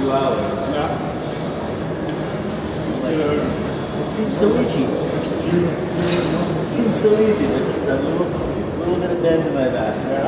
few hours. Yeah. Like. It seems so easy. It seems, seems so easy, but just a little, little bit of bend in my back.